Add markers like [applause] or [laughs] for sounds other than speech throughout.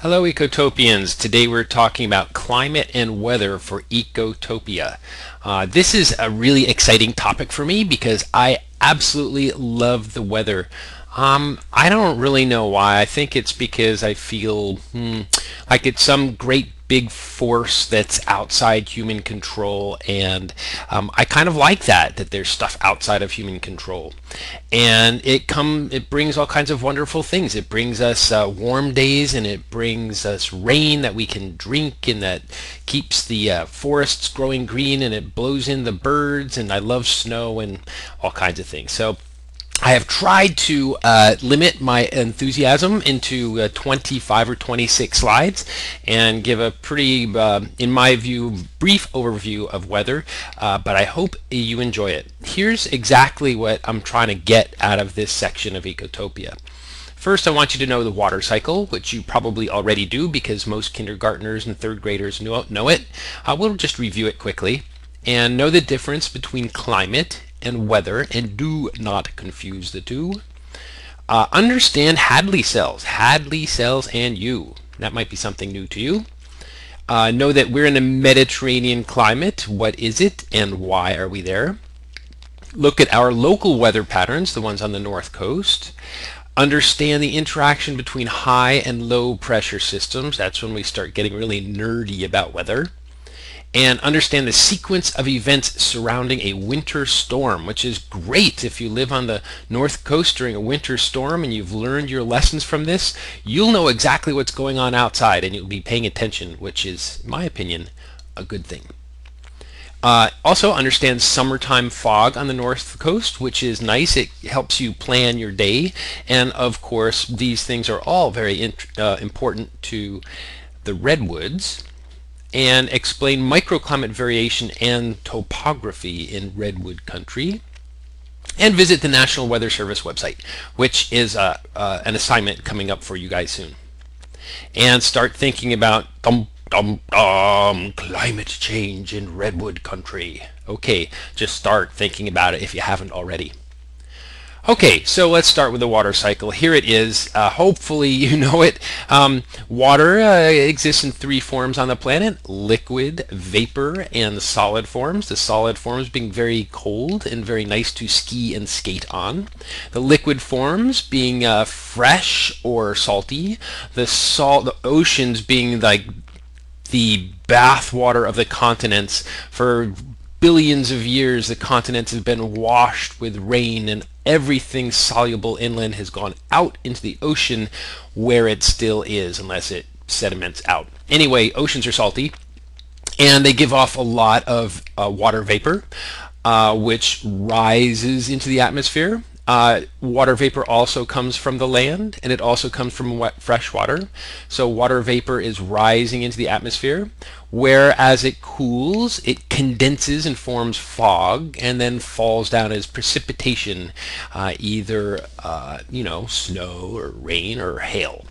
Hello Ecotopians. Today we're talking about climate and weather for Ecotopia. Uh, this is a really exciting topic for me because I absolutely love the weather. Um, I don't really know why. I think it's because I feel hmm, like it's some great big force that's outside human control and um, I kind of like that that there's stuff outside of human control. And it come it brings all kinds of wonderful things. It brings us uh, warm days and it brings us rain that we can drink and that keeps the uh, forests growing green and it blows in the birds and I love snow and all kinds of things. So I have tried to uh, limit my enthusiasm into uh, 25 or 26 slides and give a pretty, uh, in my view, brief overview of weather, uh, but I hope you enjoy it. Here's exactly what I'm trying to get out of this section of Ecotopia. First, I want you to know the water cycle, which you probably already do because most kindergartners and third graders know, know it. Uh, we'll just review it quickly and know the difference between climate and weather, and do not confuse the two. Uh, understand Hadley cells, Hadley cells and you. That might be something new to you. Uh, know that we're in a Mediterranean climate. What is it and why are we there? Look at our local weather patterns, the ones on the north coast. Understand the interaction between high and low pressure systems. That's when we start getting really nerdy about weather and understand the sequence of events surrounding a winter storm, which is great if you live on the north coast during a winter storm and you've learned your lessons from this. You'll know exactly what's going on outside and you'll be paying attention, which is, in my opinion, a good thing. Uh, also understand summertime fog on the north coast, which is nice. It helps you plan your day. And of course, these things are all very uh, important to the redwoods and explain microclimate variation and topography in redwood country and visit the National Weather Service website, which is uh, uh, an assignment coming up for you guys soon. And start thinking about dum, dum, dum, climate change in redwood country. Okay, just start thinking about it if you haven't already. Okay, so let's start with the water cycle. Here it is. Uh, hopefully you [laughs] know it. Um, water uh, exists in three forms on the planet, liquid, vapor, and solid forms. The solid forms being very cold and very nice to ski and skate on. The liquid forms being uh, fresh or salty. The salt, the oceans being like the bathwater of the continents for billions of years the continents have been washed with rain and everything soluble inland has gone out into the ocean where it still is unless it sediments out. Anyway, oceans are salty and they give off a lot of uh, water vapor uh, which rises into the atmosphere uh, water vapor also comes from the land and it also comes from wet, fresh water. So water vapor is rising into the atmosphere where as it cools it condenses and forms fog and then falls down as precipitation uh, either uh, you know snow or rain or hail.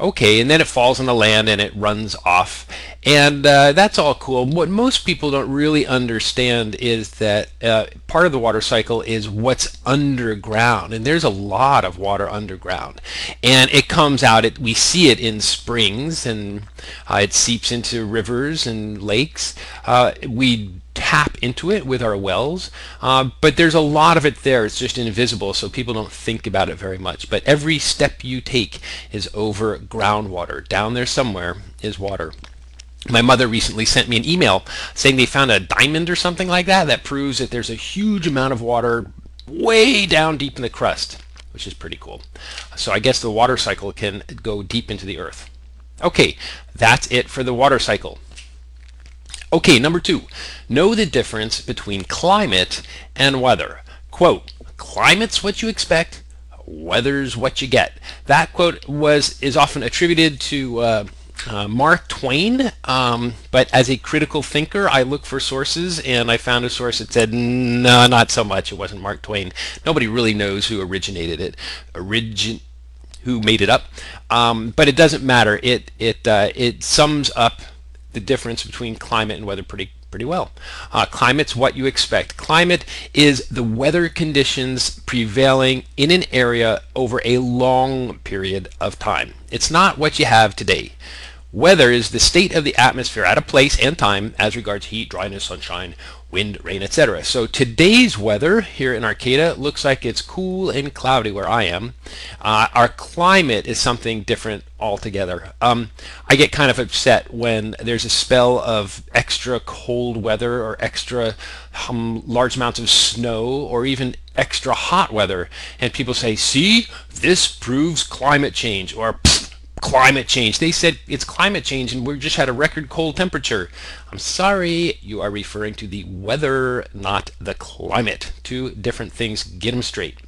Okay, and then it falls on the land and it runs off. And uh, that's all cool. What most people don't really understand is that uh, part of the water cycle is what's underground. And there's a lot of water underground. And it comes out, it, we see it in springs and uh, it seeps into rivers and lakes. Uh, we tap into it with our wells, uh, but there's a lot of it there. It's just invisible, so people don't think about it very much. But every step you take is over groundwater. Down there somewhere is water. My mother recently sent me an email saying they found a diamond or something like that that proves that there's a huge amount of water way down deep in the crust, which is pretty cool. So I guess the water cycle can go deep into the earth. Okay, that's it for the water cycle. Okay, number two, know the difference between climate and weather. Quote, climate's what you expect, weather's what you get. That quote was is often attributed to uh, uh, Mark Twain, um, but as a critical thinker, I look for sources, and I found a source that said, no, not so much. It wasn't Mark Twain. Nobody really knows who originated it. Origin who made it up, um, but it doesn't matter. It it uh, it sums up the difference between climate and weather pretty pretty well. Uh, climate's what you expect. Climate is the weather conditions prevailing in an area over a long period of time. It's not what you have today. Weather is the state of the atmosphere at a place and time as regards heat, dryness, sunshine, wind, rain, etc. So today's weather here in Arcata looks like it's cool and cloudy where I am. Uh, our climate is something different altogether. Um, I get kind of upset when there's a spell of extra cold weather or extra um, large amounts of snow or even extra hot weather and people say, see, this proves climate change or climate change. They said it's climate change and we just had a record cold temperature. I'm sorry, you are referring to the weather, not the climate. Two different things. Get them straight.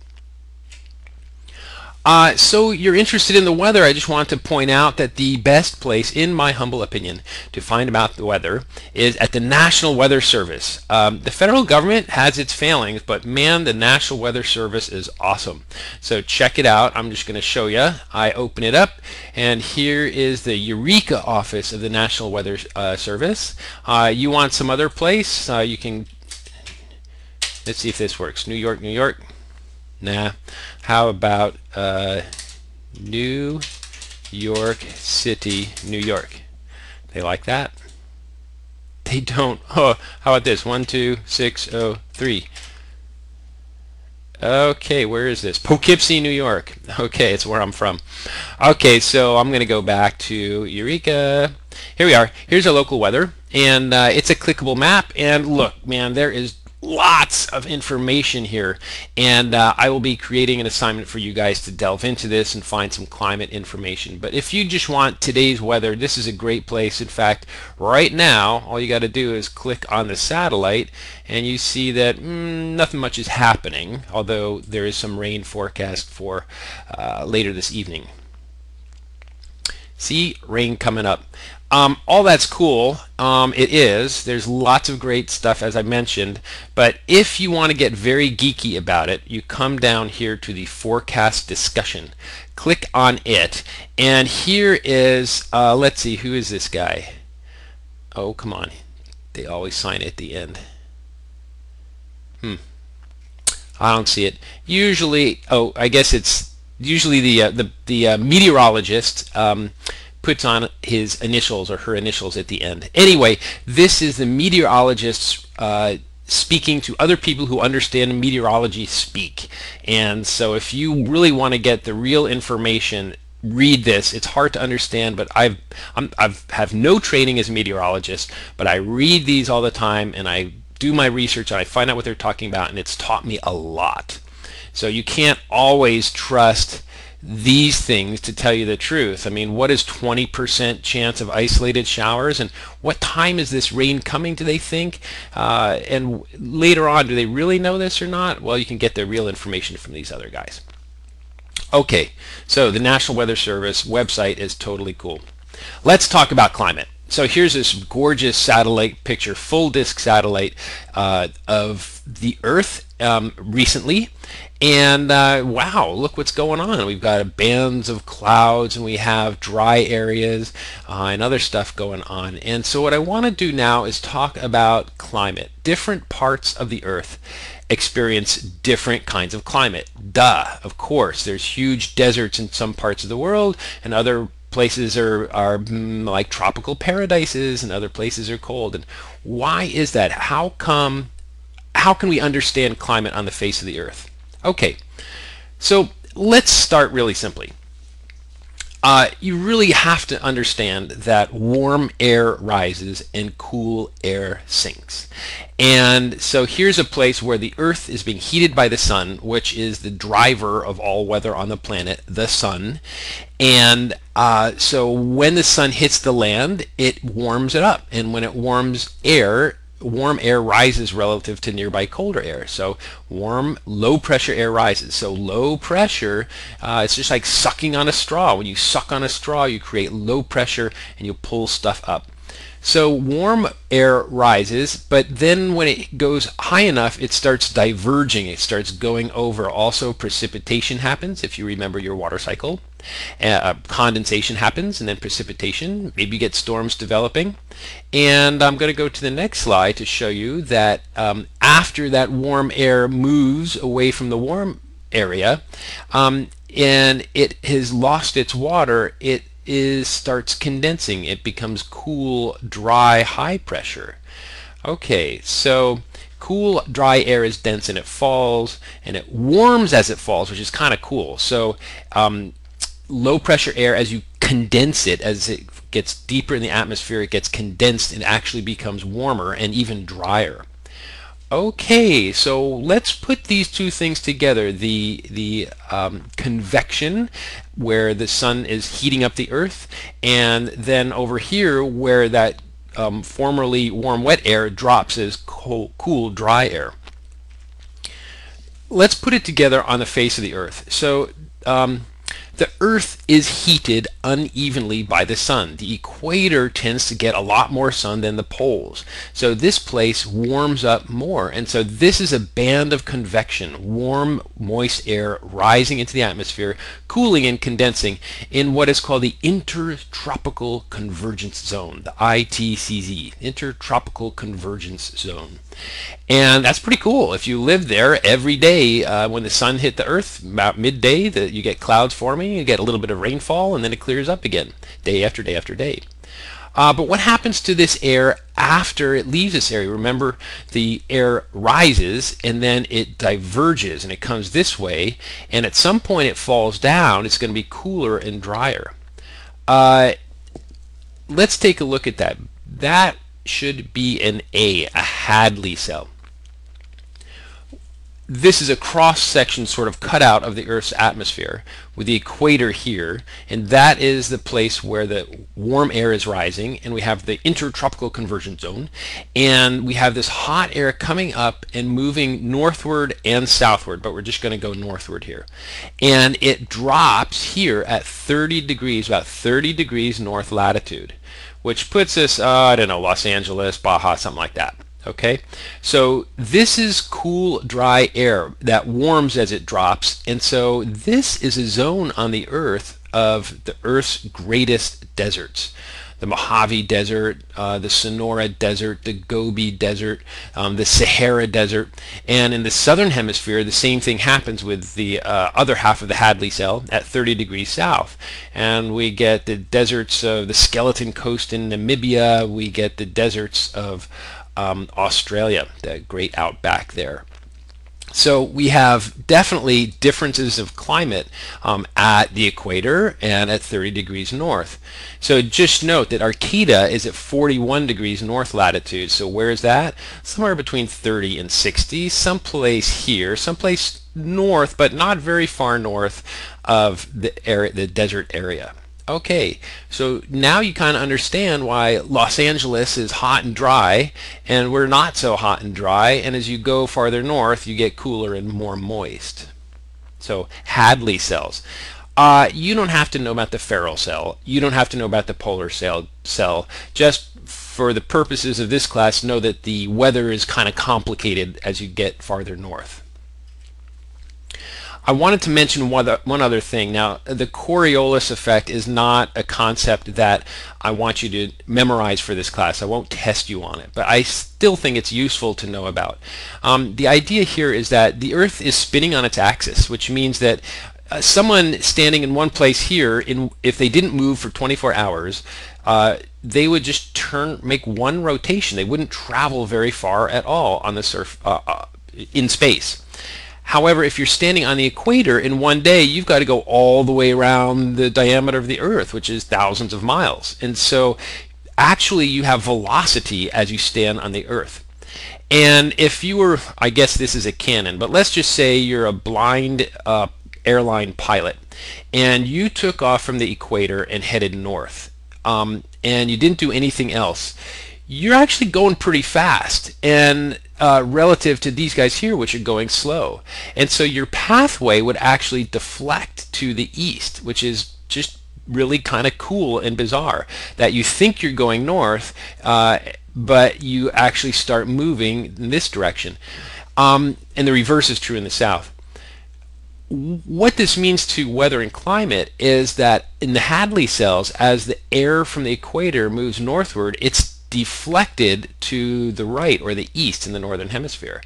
Uh, so you're interested in the weather. I just want to point out that the best place, in my humble opinion, to find about the weather is at the National Weather Service. Um, the federal government has its failings, but man, the National Weather Service is awesome. So check it out. I'm just going to show you. I open it up, and here is the Eureka office of the National Weather uh, Service. Uh, you want some other place? Uh, you can. Let's see if this works. New York, New York. Nah. How about uh, New York City, New York? They like that? They don't. [laughs] Oh, how about this? One, two, six, oh, three. Okay, where is this? Poughkeepsie, New York. [laughs] Okay, it's where I'm from. Okay, so I'm going to go back to Eureka. Here we are. Here's our local weather, and uh, it's a clickable map. And look, man, there is lots of information here and uh, I will be creating an assignment for you guys to delve into this and find some climate information. But if you just want today's weather this is a great place. In fact right now all you got to do is click on the satellite and you see that mm, nothing much is happening although there is some rain forecast for uh, later this evening see rain coming up um, all that's cool. Um, it is. There's lots of great stuff, as I mentioned. But if you want to get very geeky about it, you come down here to the forecast discussion. Click on it. And here is, uh, let's see, who is this guy? Oh, come on. They always sign at the end. Hmm. I don't see it. Usually, oh, I guess it's usually the uh, the the uh, meteorologist. Um, puts on his initials or her initials at the end. Anyway, this is the meteorologist uh, speaking to other people who understand meteorology speak. And so if you really want to get the real information, read this. It's hard to understand, but I've I'm, I've have no training as a meteorologist, but I read these all the time and I do my research and I find out what they're talking about, and it's taught me a lot. So you can't always trust these things to tell you the truth. I mean, what is 20% chance of isolated showers? And what time is this rain coming, do they think? Uh, and later on, do they really know this or not? Well, you can get the real information from these other guys. Okay, so the National Weather Service website is totally cool. Let's talk about climate. So here's this gorgeous satellite picture, full disk satellite uh, of the Earth um, recently. And uh, wow, look what's going on. We've got a bands of clouds and we have dry areas uh, and other stuff going on. And so what I want to do now is talk about climate. Different parts of the earth experience different kinds of climate. Duh, of course. There's huge deserts in some parts of the world and other places are, are mm, like tropical paradises and other places are cold. And why is that? How come, how can we understand climate on the face of the earth? Okay, so let's start really simply. Uh, you really have to understand that warm air rises and cool air sinks. And so here's a place where the Earth is being heated by the sun, which is the driver of all weather on the planet, the sun. And uh, so when the sun hits the land, it warms it up. And when it warms air, warm air rises relative to nearby colder air. So warm, low pressure air rises. So low pressure, uh, it's just like sucking on a straw. When you suck on a straw, you create low pressure and you pull stuff up. So warm air rises, but then when it goes high enough, it starts diverging. It starts going over. Also, precipitation happens, if you remember your water cycle. Uh, condensation happens, and then precipitation. Maybe you get storms developing. And I'm going to go to the next slide to show you that um, after that warm air moves away from the warm area, um, and it has lost its water, it is starts condensing. It becomes cool, dry, high pressure. Okay, so cool, dry air is dense and it falls, and it warms as it falls, which is kind of cool. So um, low pressure air, as you condense it, as it gets deeper in the atmosphere, it gets condensed and actually becomes warmer and even drier. Okay, so let's put these two things together. The, the um, convection, where the sun is heating up the earth, and then over here where that um, formerly warm wet air drops as cool, cool dry air. Let's put it together on the face of the earth. So um, the Earth is heated unevenly by the sun. The equator tends to get a lot more sun than the poles. So this place warms up more. And so this is a band of convection, warm, moist air rising into the atmosphere, cooling and condensing in what is called the Intertropical Convergence Zone, the ITCZ, Intertropical Convergence Zone. And that's pretty cool. If you live there every day, uh, when the sun hit the earth, about midday, the, you get clouds forming, you get a little bit of rainfall, and then it clears up again, day after day after day. Uh, but what happens to this air after it leaves this area? Remember, the air rises and then it diverges and it comes this way, and at some point it falls down. It's going to be cooler and drier. Uh, let's take a look at that. That should be an A, a Hadley cell this is a cross-section sort of cutout of the Earth's atmosphere with the equator here, and that is the place where the warm air is rising, and we have the intertropical convergence zone, and we have this hot air coming up and moving northward and southward, but we're just going to go northward here. And it drops here at 30 degrees, about 30 degrees north latitude, which puts us, uh, I don't know, Los Angeles, Baja, something like that. Okay, so this is cool, dry air that warms as it drops, and so this is a zone on the Earth of the Earth's greatest deserts. The Mojave Desert, uh, the Sonora Desert, the Gobi Desert, um, the Sahara Desert, and in the southern hemisphere, the same thing happens with the uh, other half of the Hadley cell at 30 degrees south. And we get the deserts of the Skeleton Coast in Namibia, we get the deserts of um, Australia, the great outback there. So we have definitely differences of climate um, at the equator and at 30 degrees north. So just note that Arcata is at 41 degrees north latitude. So where is that? Somewhere between 30 and 60, someplace here, someplace north, but not very far north of the area, the desert area. Okay, so now you kind of understand why Los Angeles is hot and dry and we're not so hot and dry and as you go farther north you get cooler and more moist. So Hadley cells. Uh, you don't have to know about the Ferrel cell. You don't have to know about the polar cell. cell. Just for the purposes of this class, know that the weather is kind of complicated as you get farther north. I wanted to mention one, one other thing. Now, the Coriolis effect is not a concept that I want you to memorize for this class. I won't test you on it, but I still think it's useful to know about. Um, the idea here is that the Earth is spinning on its axis, which means that uh, someone standing in one place here, in, if they didn't move for 24 hours, uh, they would just turn, make one rotation. They wouldn't travel very far at all on the surf, uh, uh in space. However, if you're standing on the equator in one day, you've got to go all the way around the diameter of the Earth, which is thousands of miles. And so actually you have velocity as you stand on the Earth. And if you were, I guess this is a cannon, but let's just say you're a blind uh, airline pilot and you took off from the equator and headed north um, and you didn't do anything else you're actually going pretty fast and uh, relative to these guys here which are going slow and so your pathway would actually deflect to the east which is just really kind of cool and bizarre that you think you're going north, uh, but you actually start moving in this direction. Um, and the reverse is true in the south. What this means to weather and climate is that in the Hadley cells, as the air from the equator moves northward, it's deflected to the right or the east in the northern hemisphere.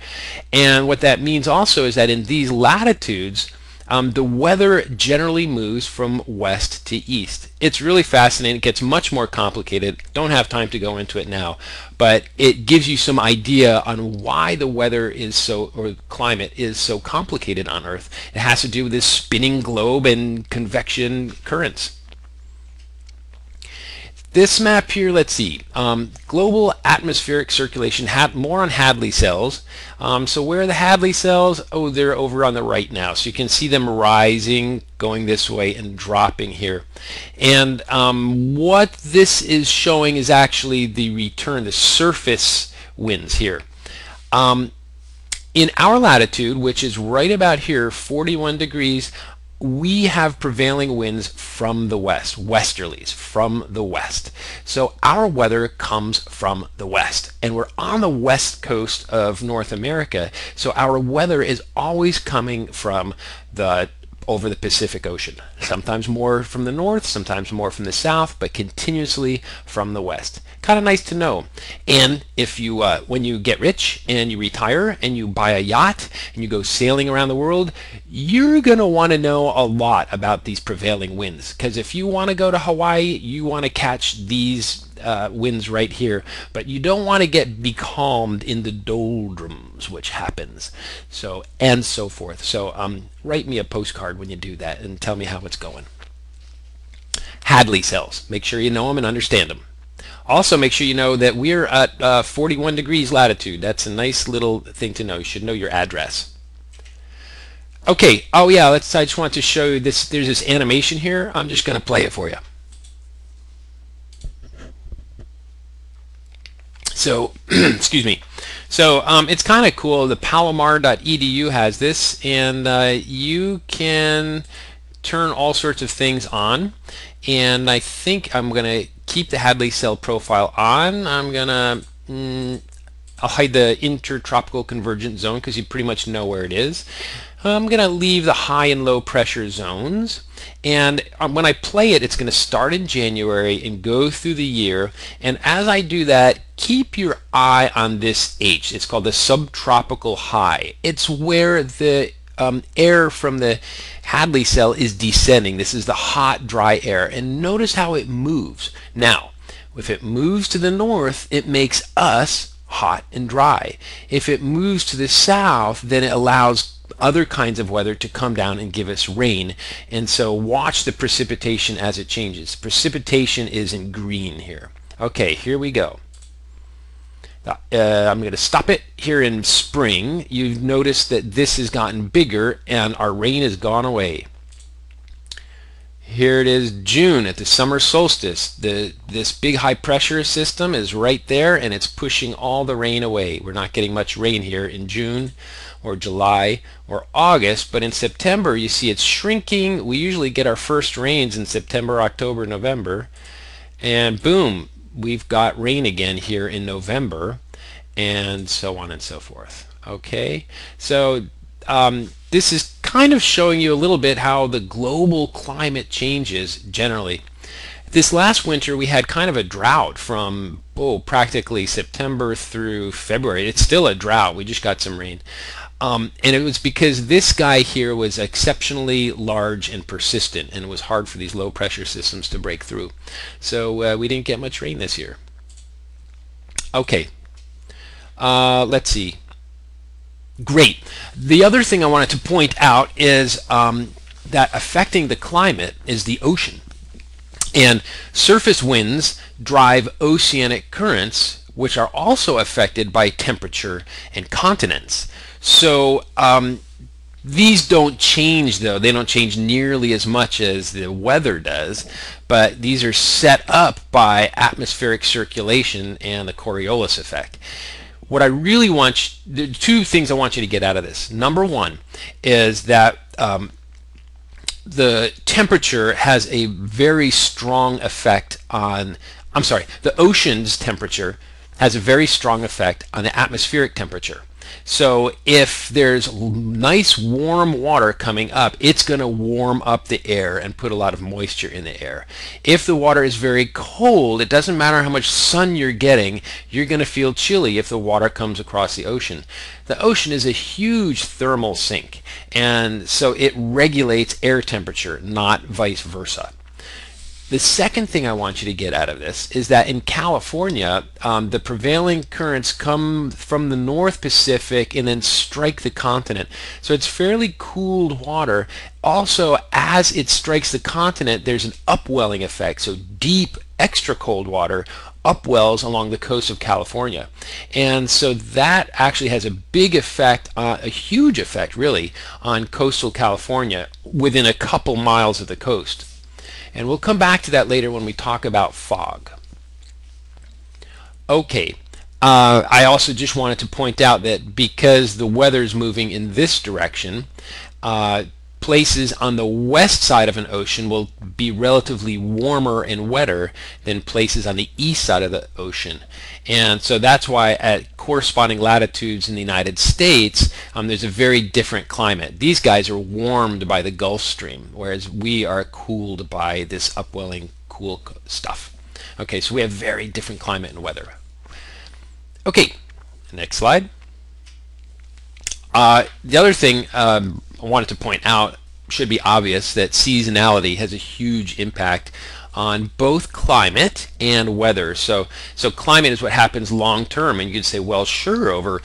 And what that means also is that in these latitudes, um, the weather generally moves from west to east. It's really fascinating. It gets much more complicated. Don't have time to go into it now, but it gives you some idea on why the weather is so, or climate is so complicated on Earth. It has to do with this spinning globe and convection currents this map here, let's see, um, global atmospheric circulation, more on Hadley cells. Um, so where are the Hadley cells? Oh, they're over on the right now. So you can see them rising, going this way, and dropping here. And um, what this is showing is actually the return, the surface winds here. Um, in our latitude, which is right about here, 41 degrees, we have prevailing winds from the west, westerlies from the west. So our weather comes from the west, and we're on the west coast of North America. So our weather is always coming from the over the Pacific Ocean. Sometimes more from the north, sometimes more from the south, but continuously from the west. Kind of nice to know. And if you, uh, when you get rich and you retire and you buy a yacht and you go sailing around the world, you're going to want to know a lot about these prevailing winds. Because if you want to go to Hawaii, you want to catch these uh, winds right here, but you don't want to get becalmed in the doldrums, which happens. So and so forth. So um, write me a postcard when you do that and tell me how it's going. Hadley cells. Make sure you know them and understand them. Also, make sure you know that we're at uh, 41 degrees latitude. That's a nice little thing to know. You should know your address. Okay. Oh yeah. Let's. I just want to show you this. There's this animation here. I'm just going to play it for you. So, [clears throat] excuse me. So um, it's kind of cool. The palomar.edu has this, and uh, you can turn all sorts of things on. And I think I'm going to keep the Hadley cell profile on. I'm going to mm, I'll hide the intertropical convergent zone because you pretty much know where it is. I'm going to leave the high and low pressure zones. And um, when I play it, it's going to start in January and go through the year. And as I do that, keep your eye on this H. It's called the subtropical high. It's where the um, air from the Hadley cell is descending. This is the hot, dry air. And notice how it moves. Now, if it moves to the north, it makes us hot and dry. If it moves to the south, then it allows other kinds of weather to come down and give us rain. And so watch the precipitation as it changes. Precipitation is in green here. Okay, here we go. Uh, I'm going to stop it here in spring. You've noticed that this has gotten bigger and our rain has gone away. Here it is June at the summer solstice. The, this big high pressure system is right there and it's pushing all the rain away. We're not getting much rain here in June or July or August, but in September you see it's shrinking. We usually get our first rains in September, October, November, and boom, we've got rain again here in November, and so on and so forth. Okay, so um, this is kind of showing you a little bit how the global climate changes generally. This last winter we had kind of a drought from oh practically September through February. It's still a drought. We just got some rain. Um, and it was because this guy here was exceptionally large and persistent, and it was hard for these low pressure systems to break through. So uh, we didn't get much rain this year. Okay, uh, let's see. Great. The other thing I wanted to point out is um, that affecting the climate is the ocean. And surface winds drive oceanic currents, which are also affected by temperature and continents. So um, these don't change though. They don't change nearly as much as the weather does, but these are set up by atmospheric circulation and the Coriolis effect what I really want, you, the two things I want you to get out of this. Number one is that um, the temperature has a very strong effect on, I'm sorry, the ocean's temperature has a very strong effect on the atmospheric temperature. So if there's nice warm water coming up, it's going to warm up the air and put a lot of moisture in the air. If the water is very cold, it doesn't matter how much sun you're getting, you're going to feel chilly if the water comes across the ocean. The ocean is a huge thermal sink, and so it regulates air temperature, not vice versa. The second thing I want you to get out of this is that in California, um, the prevailing currents come from the North Pacific and then strike the continent. So it's fairly cooled water. Also, as it strikes the continent, there's an upwelling effect. So deep, extra cold water upwells along the coast of California. And so that actually has a big effect, uh, a huge effect really, on coastal California within a couple miles of the coast. And we'll come back to that later when we talk about fog. Okay, uh, I also just wanted to point out that because the weather is moving in this direction, uh, places on the west side of an ocean will be relatively warmer and wetter than places on the east side of the ocean. And so that's why at corresponding latitudes in the United States, um, there's a very different climate. These guys are warmed by the Gulf Stream, whereas we are cooled by this upwelling cool stuff. Okay, so we have very different climate and weather. Okay, next slide. Uh, the other thing um, wanted to point out should be obvious that seasonality has a huge impact on both climate and weather. So, so climate is what happens long term, and you could say, well, sure, over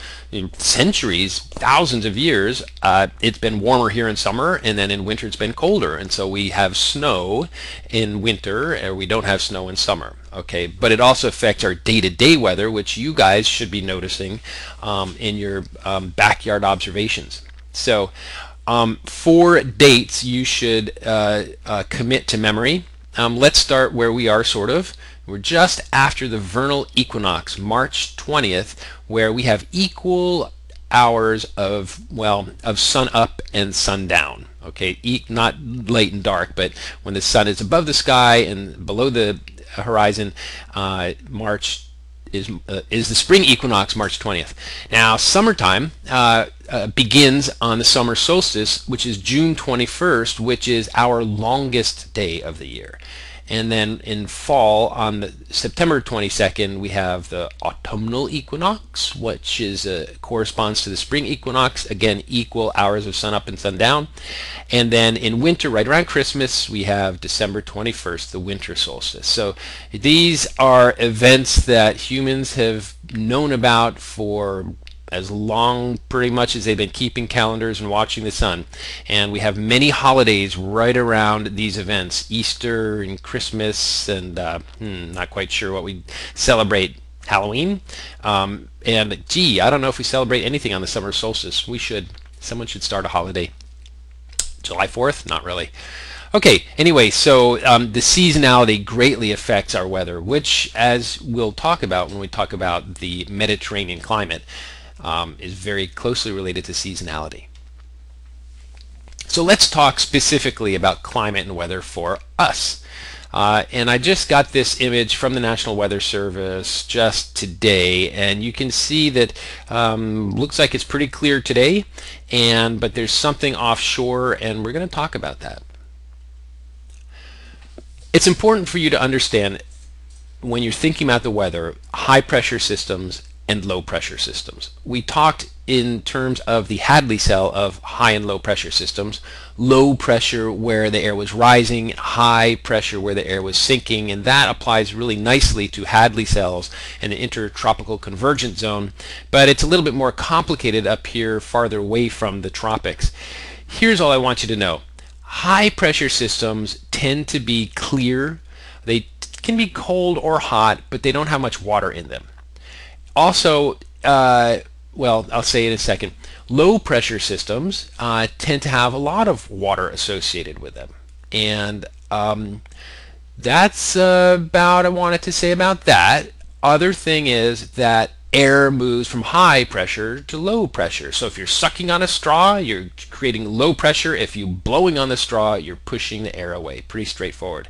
centuries, thousands of years, uh, it's been warmer here in summer, and then in winter it's been colder, and so we have snow in winter, or we don't have snow in summer. Okay, but it also affects our day-to-day weather, which you guys should be noticing um, in your um, backyard observations. So, um, four dates you should uh, uh, commit to memory. Um, let's start where we are, sort of. We're just after the vernal equinox, March 20th, where we have equal hours of, well, of sun up and sun down. Okay, e not late and dark, but when the sun is above the sky and below the horizon, uh, March is, uh, is the spring equinox, March 20th. Now, summertime uh, uh, begins on the summer solstice, which is June 21st, which is our longest day of the year. And then in fall, on the September 22nd, we have the autumnal equinox, which is corresponds to the spring equinox. Again, equal hours of sun up and sun down. And then in winter, right around Christmas, we have December 21st, the winter solstice. So these are events that humans have known about for as long pretty much as they've been keeping calendars and watching the sun. And we have many holidays right around these events, Easter and Christmas and uh, hmm, not quite sure what we celebrate. Halloween. Um, and gee, I don't know if we celebrate anything on the summer solstice. We should. Someone should start a holiday. July 4th? Not really. Okay, anyway, so um, the seasonality greatly affects our weather, which, as we'll talk about when we talk about the Mediterranean climate, um, is very closely related to seasonality. So let's talk specifically about climate and weather for us. Uh, and I just got this image from the National Weather Service just today, and you can see that um, looks like it's pretty clear today, and but there's something offshore, and we're going to talk about that. It's important for you to understand when you're thinking about the weather, high pressure systems and low pressure systems. We talked in terms of the Hadley cell of high and low pressure systems, low pressure where the air was rising, high pressure where the air was sinking, and that applies really nicely to Hadley cells and the intertropical convergence zone, but it's a little bit more complicated up here farther away from the tropics. Here's all I want you to know. High pressure systems tend to be clear. They can be cold or hot, but they don't have much water in them also, uh, well, I'll say in a second, low pressure systems uh, tend to have a lot of water associated with them. And um, that's uh, about I wanted to say about that. Other thing is that air moves from high pressure to low pressure. So if you're sucking on a straw, you're creating low pressure. If you're blowing on the straw, you're pushing the air away. Pretty straightforward.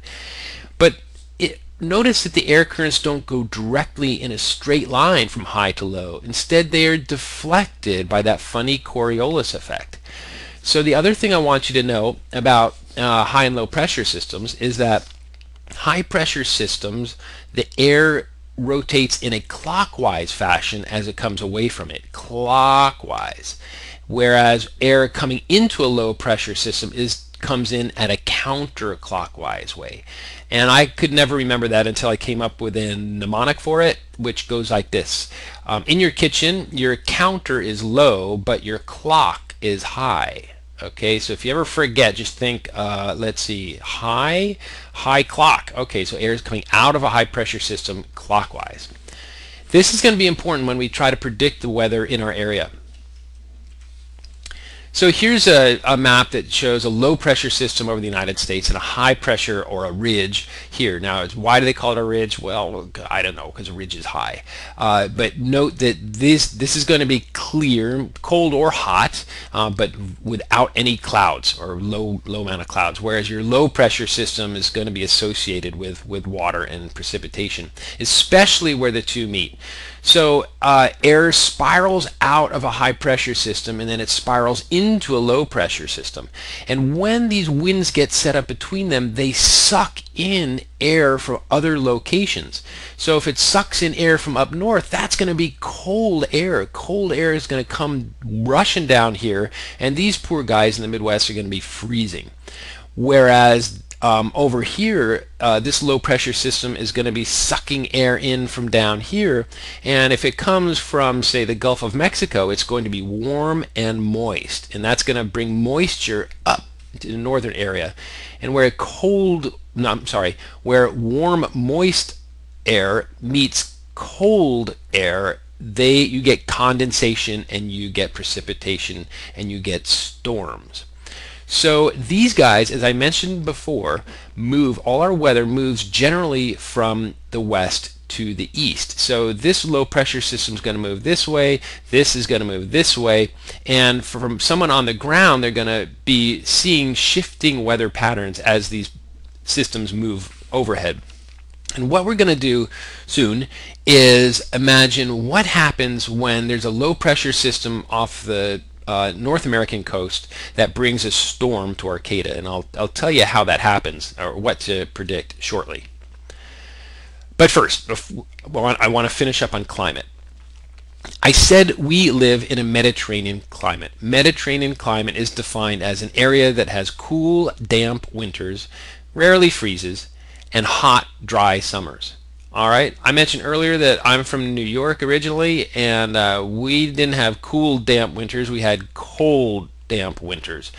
But it, notice that the air currents don't go directly in a straight line from high to low. Instead, they are deflected by that funny Coriolis effect. So the other thing I want you to know about uh, high and low pressure systems is that high pressure systems, the air rotates in a clockwise fashion as it comes away from it, clockwise. Whereas air coming into a low pressure system is comes in at a counterclockwise way. And I could never remember that until I came up with a mnemonic for it, which goes like this. Um, in your kitchen, your counter is low, but your clock is high. Okay, so if you ever forget, just think, uh, let's see, high, high clock. Okay, so air is coming out of a high pressure system clockwise. This is going to be important when we try to predict the weather in our area. So here's a, a, map that shows a low pressure system over the United States and a high pressure or a ridge here. Now, why do they call it a ridge? Well, I don't know because a ridge is high. Uh, but note that this this is going to be clear, cold or hot, uh, but without any clouds or low low amount of clouds. Whereas your low pressure system is going to be associated with with water and precipitation, especially where the two meet. So uh, air spirals out of a high pressure system and then it spirals into a low pressure system. And when these winds get set up between them, they suck in air from other locations. So if it sucks in air from up north, that's going to be cold air. Cold air is going to come rushing down here, and these poor guys in the Midwest are going to be freezing. Whereas um, over here, uh, this low pressure system is going to be sucking air in from down here. And if it comes from, say, the Gulf of Mexico, it's going to be warm and moist. And that's going to bring moisture up to the northern area. And where cold, no, I'm sorry, where warm, moist air meets cold air, they you get condensation and you get precipitation and you get storms. So these guys, as I mentioned before, move, all our weather moves generally from the west to the east. So this low pressure system is going to move this way, this is going to move this way, and from someone on the ground, they're going to be seeing shifting weather patterns as these systems move overhead. And what we're going to do soon is imagine what happens when there's a low pressure system off the uh, North American coast that brings a storm to Arcata, and I'll, I'll tell you how that happens or what to predict shortly. But first, I want to finish up on climate. I said we live in a Mediterranean climate. Mediterranean climate is defined as an area that has cool, damp winters, rarely freezes, and hot, dry summers. All right. I mentioned earlier that I'm from New York originally, and uh, we didn't have cool, damp winters. We had cold, damp winters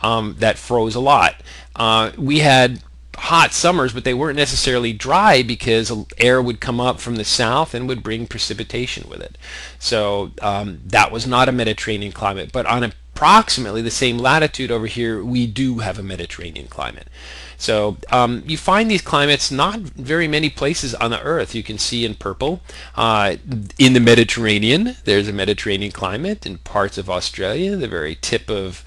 um, that froze a lot. Uh, we had hot summers, but they weren't necessarily dry because air would come up from the south and would bring precipitation with it. So um, that was not a Mediterranean climate. But on approximately the same latitude over here, we do have a Mediterranean climate. So um, you find these climates not very many places on the earth. You can see in purple uh, in the Mediterranean. There's a Mediterranean climate in parts of Australia, the very tip of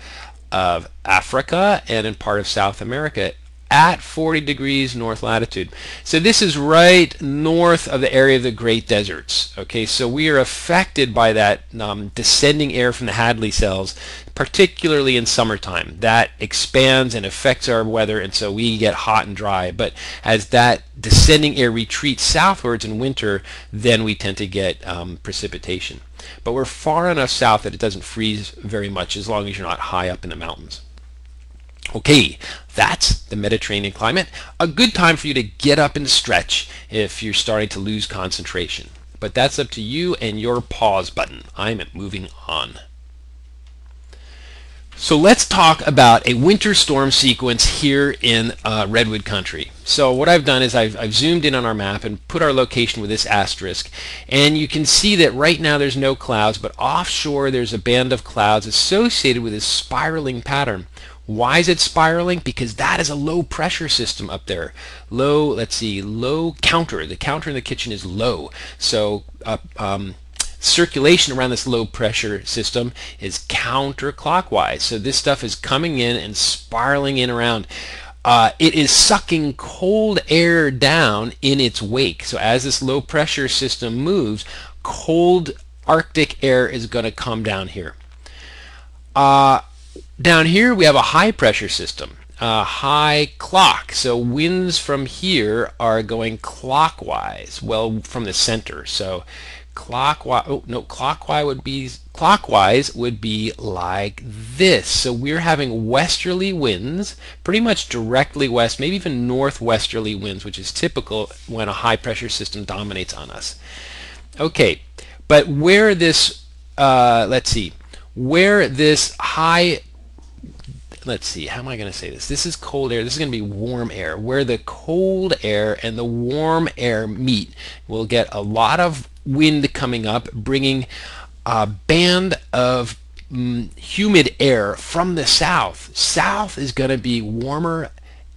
of Africa, and in part of South America at 40 degrees north latitude. So this is right north of the area of the Great Deserts. Okay, so we are affected by that um, descending air from the Hadley cells, particularly in summertime. That expands and affects our weather, and so we get hot and dry. But as that descending air retreats southwards in winter, then we tend to get um, precipitation. But we're far enough south that it doesn't freeze very much as long as you're not high up in the mountains. Okay, that's the Mediterranean climate. A good time for you to get up and stretch if you're starting to lose concentration. But that's up to you and your pause button. I'm moving on. So let's talk about a winter storm sequence here in uh, Redwood Country. So what I've done is I've, I've, zoomed in on our map and put our location with this asterisk. And you can see that right now there's no clouds, but offshore there's a band of clouds associated with this spiraling pattern. Why is it spiraling? Because that is a low pressure system up there. Low, let's see, low counter. The counter in the kitchen is low. So uh, um, circulation around this low pressure system is counterclockwise. So this stuff is coming in and spiraling in around. Uh, it is sucking cold air down in its wake. So as this low pressure system moves, cold Arctic air is going to come down here. Uh, down here we have a high pressure system, a high clock. So winds from here are going clockwise, well from the center. So clockwise, oh no, clockwise would be clockwise would be like this. So we're having westerly winds, pretty much directly west, maybe even northwesterly winds, which is typical when a high pressure system dominates on us. Okay, but where this, uh, let's see, where this high, let's see, how am I going to say this? This is cold air. This is going to be warm air. Where the cold air and the warm air meet, we'll get a lot of wind coming up, bringing a band of mm, humid air from the south. South is going to be warmer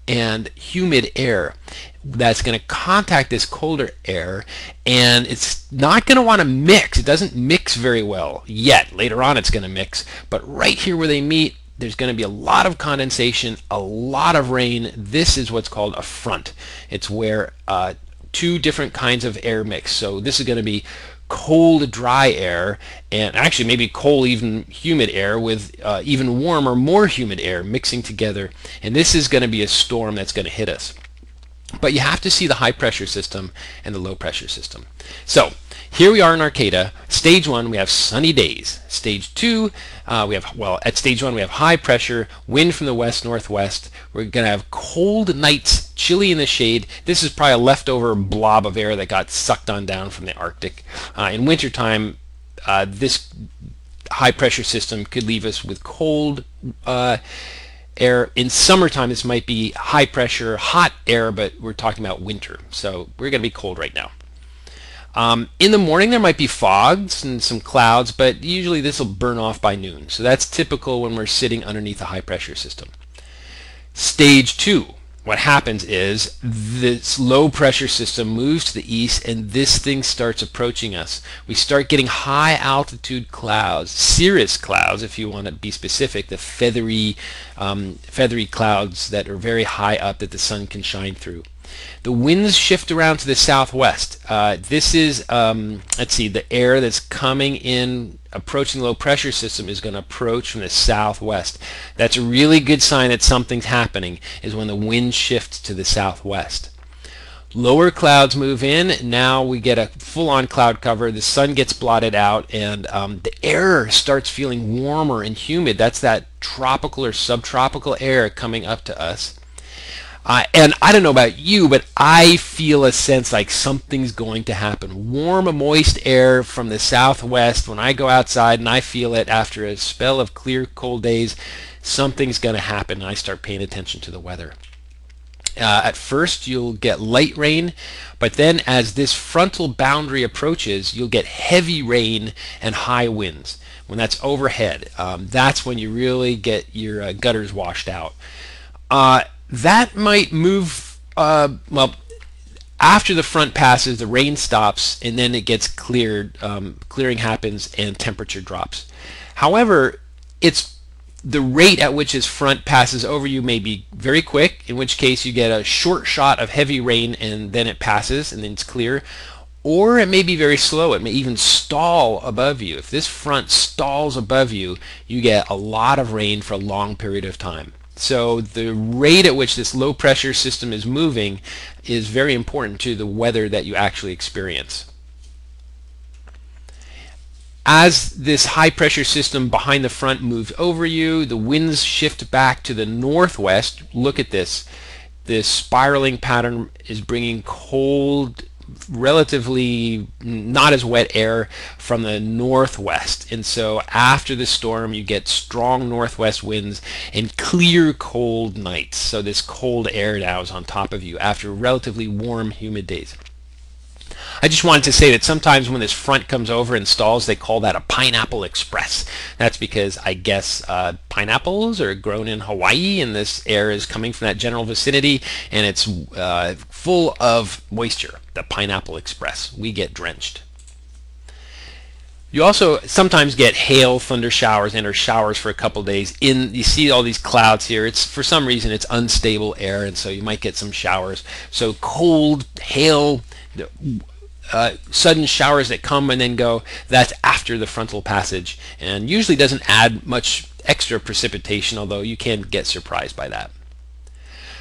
and humid air that's going to contact this colder air and it's not going to want to mix. It doesn't mix very well yet. Later on it's going to mix, but right here where they meet there's going to be a lot of condensation, a lot of rain. This is what's called a front. It's where uh, two different kinds of air mix. So this is going to be cold dry air and actually maybe cold even humid air with uh, even warmer more humid air mixing together and this is going to be a storm that's going to hit us but you have to see the high pressure system and the low pressure system. So here we are in Arcata. Stage one, we have sunny days. Stage two, uh, we have, well, at stage one, we have high pressure, wind from the west northwest. We're going to have cold nights, chilly in the shade. This is probably a leftover blob of air that got sucked on down from the Arctic. Uh, in wintertime, uh, this high pressure system could leave us with cold uh, air. In summertime, this might be high pressure, hot air, but we're talking about winter. So we're going to be cold right now. Um, in the morning, there might be fogs and some clouds, but usually this will burn off by noon. So that's typical when we're sitting underneath a high pressure system. Stage two, what happens is this low pressure system moves to the east and this thing starts approaching us. We start getting high altitude clouds, cirrus clouds if you want to be specific, the feathery, um, feathery clouds that are very high up that the sun can shine through. The winds shift around to the southwest. Uh, this is, um, let's see, the air that's coming in, approaching low pressure system is going to approach from the southwest. That's a really good sign that something's happening, is when the wind shifts to the southwest. Lower clouds move in. Now we get a full-on cloud cover. The sun gets blotted out, and um, the air starts feeling warmer and humid. That's that tropical or subtropical air coming up to us. Uh, and I don't know about you, but I feel a sense like something's going to happen. Warm, moist air from the southwest. When I go outside and I feel it after a spell of clear, cold days, something's going to happen. And I start paying attention to the weather. Uh, at first, you'll get light rain, but then as this frontal boundary approaches, you'll get heavy rain and high winds. When that's overhead, um, that's when you really get your uh, gutters washed out. Uh, that might move, uh, well, after the front passes, the rain stops and then it gets cleared. Um, clearing happens and temperature drops. However, it's the rate at which this front passes over you may be very quick, in which case you get a short shot of heavy rain and then it passes and then it's clear. Or it may be very slow. It may even stall above you. If this front stalls above you, you get a lot of rain for a long period of time. So the rate at which this low pressure system is moving is very important to the weather that you actually experience. As this high pressure system behind the front moves over you, the winds shift back to the northwest. Look at this. This spiraling pattern is bringing cold relatively not as wet air from the northwest. And so after the storm, you get strong northwest winds and clear cold nights. So this cold air now is on top of you after relatively warm, humid days. I just wanted to say that sometimes when this front comes over and stalls, they call that a pineapple express. That's because I guess uh, pineapples are grown in Hawaii and this air is coming from that general vicinity and it's uh, full of moisture, the pineapple express. We get drenched. You also sometimes get hail, thunder showers, and or showers for a couple days. In you see all these clouds here. It's for some reason it's unstable air, and so you might get some showers. So cold, hail, uh, sudden showers that come and then go. That's after the frontal passage, and usually doesn't add much extra precipitation. Although you can get surprised by that.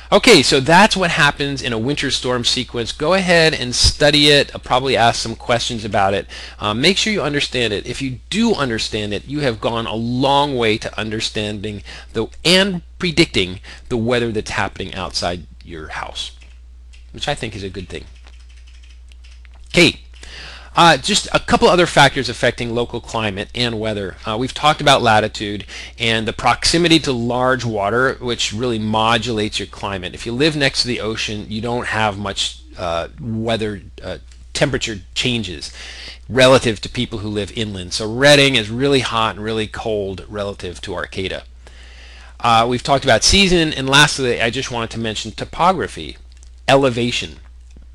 Okay, so that's what happens in a winter storm sequence. Go ahead and study it. I'll probably ask some questions about it. Um, make sure you understand it. If you do understand it, you have gone a long way to understanding the and predicting the weather that's happening outside your house, which I think is a good thing. Okay, uh, just a couple other factors affecting local climate and weather. Uh, we've talked about latitude and the proximity to large water, which really modulates your climate. If you live next to the ocean, you don't have much uh, weather uh, temperature changes relative to people who live inland. So Redding is really hot and really cold relative to Arcata. Uh, we've talked about season, and lastly, I just wanted to mention topography, elevation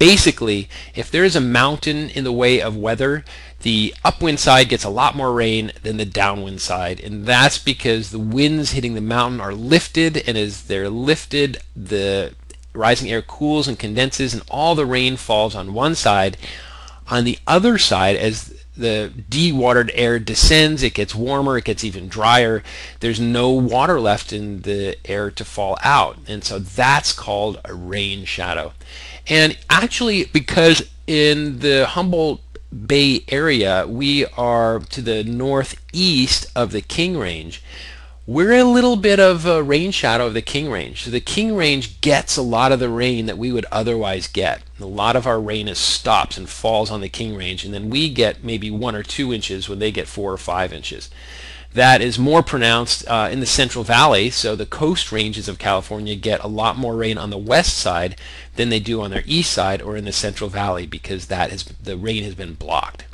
basically, if there is a mountain in the way of weather, the upwind side gets a lot more rain than the downwind side. And that's because the winds hitting the mountain are lifted, and as they're lifted, the rising air cools and condenses, and all the rain falls on one side. On the other side, as the dewatered air descends, it gets warmer, it gets even drier. There's no water left in the air to fall out. And so that's called a rain shadow. And actually, because in the Humboldt Bay area, we are to the northeast of the King Range. We're a little bit of a rain shadow of the King Range. So the King Range gets a lot of the rain that we would otherwise get. A lot of our rain is stops and falls on the King Range, and then we get maybe one or two inches when they get four or five inches that is more pronounced uh, in the Central Valley. So the coast ranges of California get a lot more rain on the west side than they do on their east side or in the Central Valley because that has the rain has been blocked.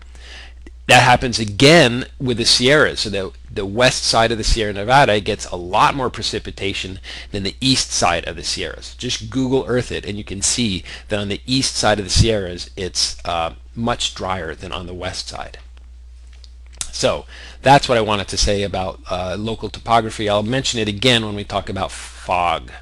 That happens again with the Sierras. So the, the west side of the Sierra Nevada gets a lot more precipitation than the east side of the Sierras. Just Google Earth it and you can see that on the east side of the Sierras it's uh, much drier than on the west side. So that's what I wanted to say about uh, local topography. I'll mention it again when we talk about fog.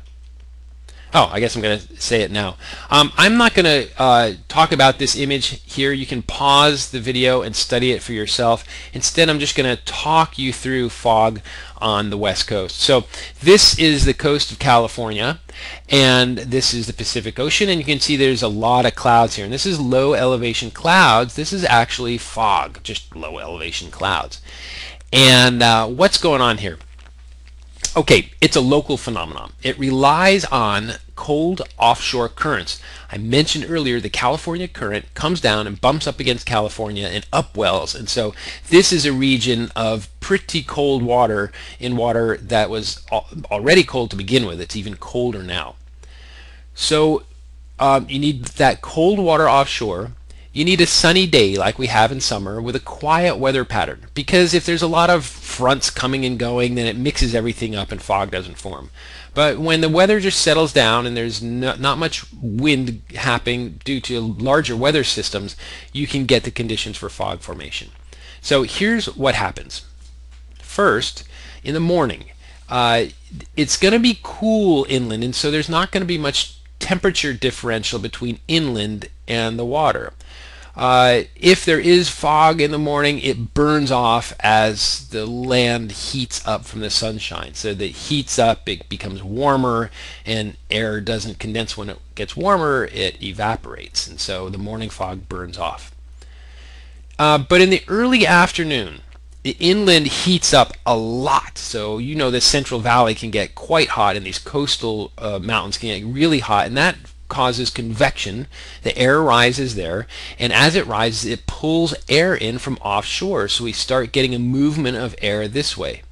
Oh, I guess I'm going to say it now. Um, I'm not going to uh, talk about this image here. You can pause the video and study it for yourself. Instead, I'm just going to talk you through fog on the west coast. So this is the coast of California and this is the Pacific Ocean and you can see there's a lot of clouds here and this is low elevation clouds. This is actually fog, just low elevation clouds. And uh, what's going on here? Okay, it's a local phenomenon. It relies on cold offshore currents. I mentioned earlier the California current comes down and bumps up against California and upwells. And so this is a region of pretty cold water in water that was already cold to begin with. It's even colder now. So um, you need that cold water offshore you need a sunny day like we have in summer with a quiet weather pattern because if there's a lot of fronts coming and going then it mixes everything up and fog doesn't form. But when the weather just settles down and there's no, not much wind happening due to larger weather systems, you can get the conditions for fog formation. So here's what happens. First, in the morning, uh, it's going to be cool inland and so there's not going to be much temperature differential between inland and the water. Uh, if there is fog in the morning, it burns off as the land heats up from the sunshine. So that heats up, it becomes warmer, and air doesn't condense when it gets warmer, it evaporates. And so the morning fog burns off. Uh, but in the early afternoon, the inland heats up a lot. So you know the Central Valley can get quite hot, and these coastal uh, mountains can get really hot, and that causes convection. The air rises there, and as it rises, it pulls air in from offshore. So we start getting a movement of air this way.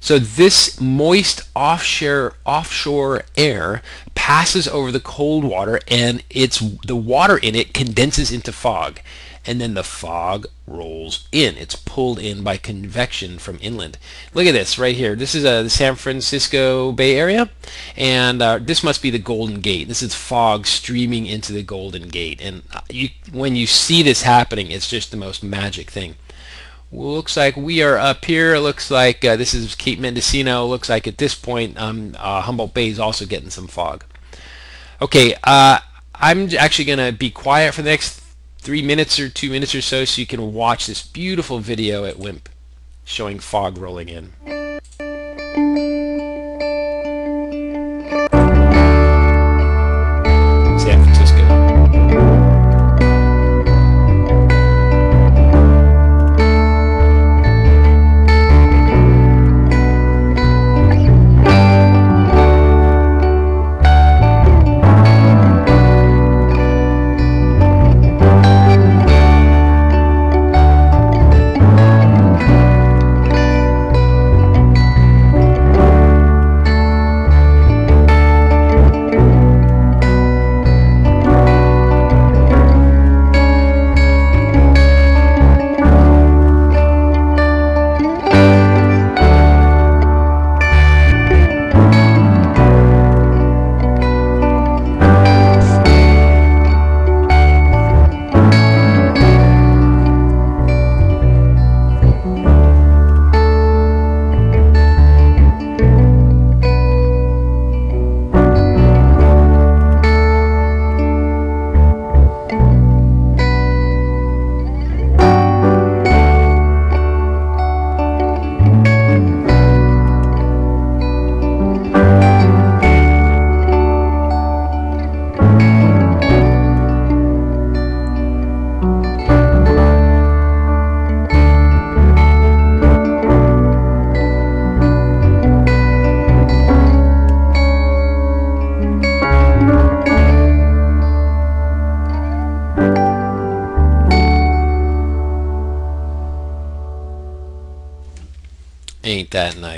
So this moist offshore offshore air passes over the cold water and it's the water in it condenses into fog. And then the fog rolls in. It's pulled in by convection from inland. Look at this right here. This is uh, the San Francisco Bay Area, and uh, this must be the Golden Gate. This is fog streaming into the Golden Gate, and uh, you, when you see this happening, it's just the most magic thing. Looks like we are up here. Looks like uh, this is Cape Mendocino. Looks like at this point um, uh, Humboldt Bay is also getting some fog. Okay, uh, I'm actually going to be quiet for the next three minutes or two minutes or so so you can watch this beautiful video at WIMP showing fog rolling in.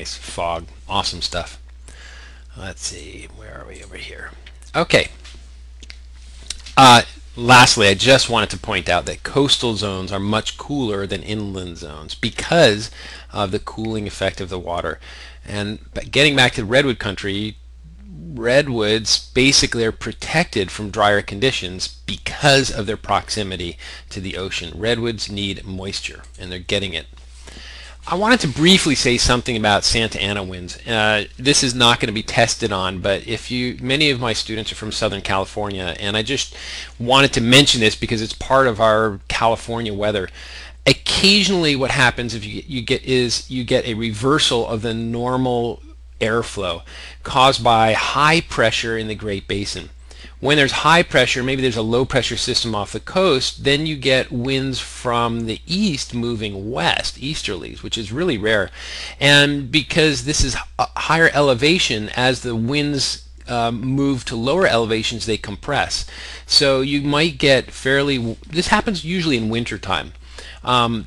Nice? Fog. Awesome stuff. Let's see. Where are we over here? Okay. Uh, lastly, I just wanted to point out that coastal zones are much cooler than inland zones because of the cooling effect of the water. And getting back to redwood country, redwoods basically are protected from drier conditions because of their proximity to the ocean. Redwoods need moisture, and they're getting it I wanted to briefly say something about Santa Ana winds. Uh, this is not going to be tested on, but if you, many of my students are from Southern California, and I just wanted to mention this because it's part of our California weather. Occasionally, what happens if you, you get is you get a reversal of the normal airflow caused by high pressure in the Great Basin. When there's high pressure, maybe there's a low pressure system off the coast, then you get winds from the east moving west, easterlies, which is really rare. And because this is higher elevation, as the winds um, move to lower elevations, they compress. So you might get fairly, this happens usually in wintertime. Um,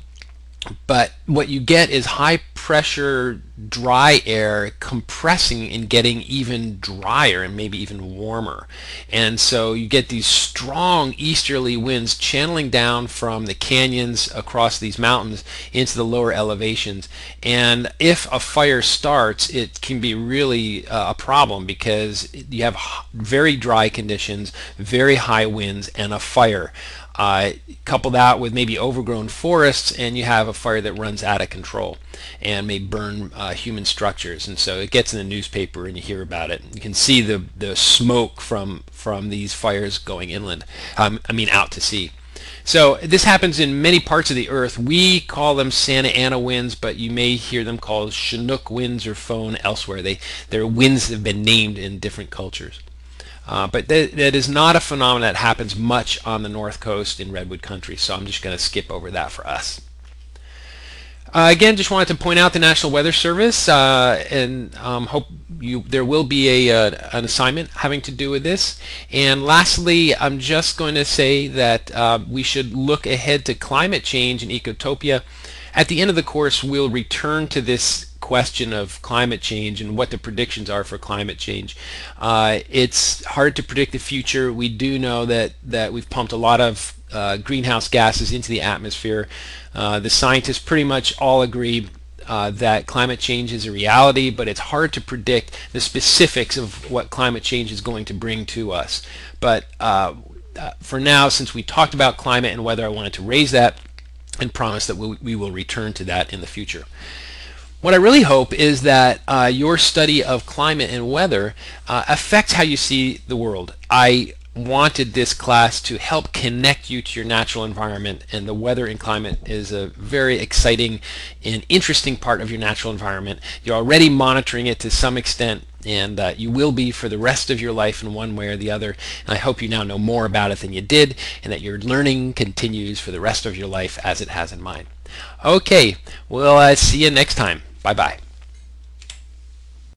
but what you get is high pressure dry air compressing and getting even drier and maybe even warmer. And so you get these strong easterly winds channeling down from the canyons across these mountains into the lower elevations. And if a fire starts it can be really uh, a problem because you have very dry conditions very high winds and a fire uh, couple that with maybe overgrown forests and you have a fire that runs out of control and may burn uh, human structures. And so it gets in the newspaper and you hear about it. You can see the the smoke from from these fires going inland um, I mean out to sea. So this happens in many parts of the earth. We call them Santa Ana winds but you may hear them called Chinook winds or Foehn elsewhere. They their winds have been named in different cultures uh, but that, that is not a phenomenon that happens much on the north coast in redwood country, so I'm just going to skip over that for us. Uh, again, just wanted to point out the National Weather Service, uh, and um, hope you there will be a uh, an assignment having to do with this. And lastly, I'm just going to say that uh, we should look ahead to climate change and ecotopia. At the end of the course, we'll return to this question of climate change and what the predictions are for climate change. Uh, it's hard to predict the future. We do know that, that we've pumped a lot of uh, greenhouse gases into the atmosphere. Uh, the scientists pretty much all agree uh, that climate change is a reality, but it's hard to predict the specifics of what climate change is going to bring to us. But uh, uh, for now, since we talked about climate and weather I wanted to raise that and promise that we, we will return to that in the future. What I really hope is that uh, your study of climate and weather uh, affects how you see the world. I wanted this class to help connect you to your natural environment and the weather and climate is a very exciting and interesting part of your natural environment. You're already monitoring it to some extent and uh, you will be for the rest of your life in one way or the other. And I hope you now know more about it than you did and that your learning continues for the rest of your life as it has in mine. Okay, we'll uh, see you next time. Bye-bye.